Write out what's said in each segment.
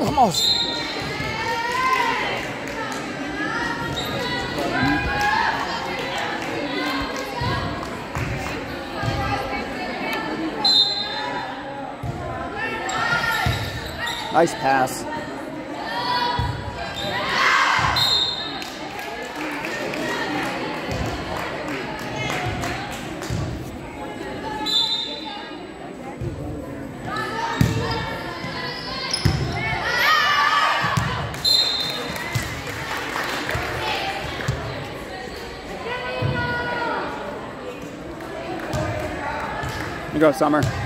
almost. Nice pass. You go, Summer.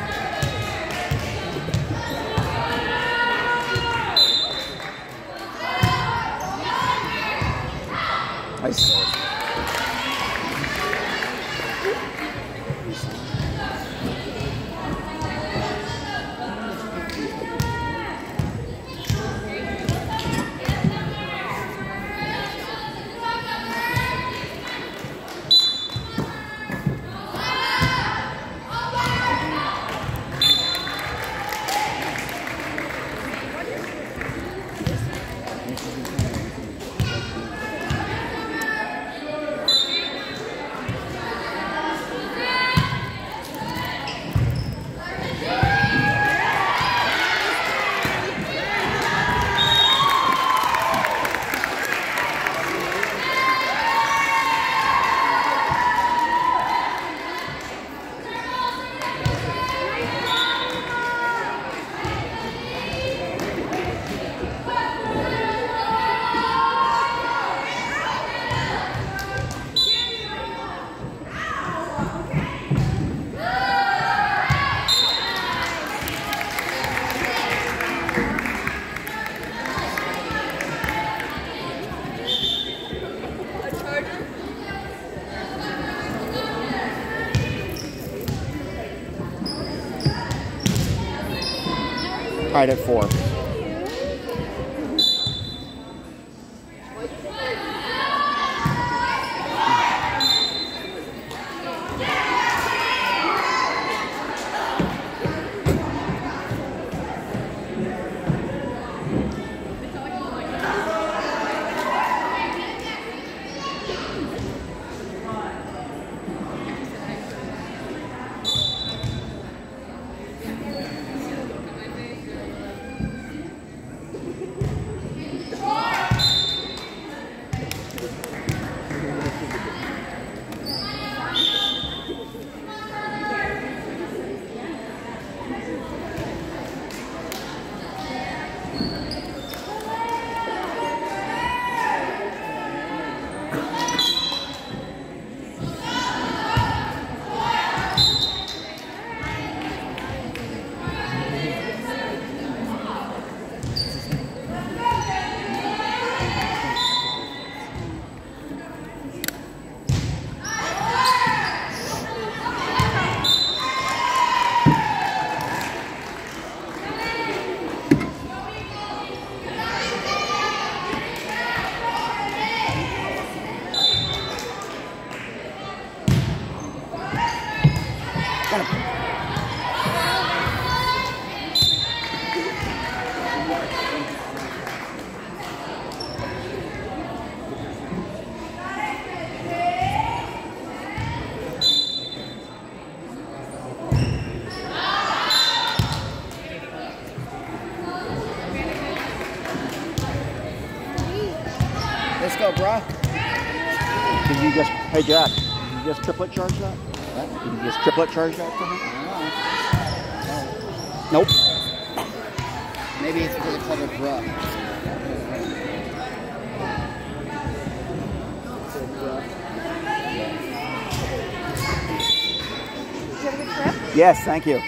night at 4. Go, bro. Did you just, hey Jack, did you just triplet charge that? What? Did you just triplet charge that for him? Nope. Maybe it's because it's called a bruh. Yes, thank you.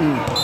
Mm.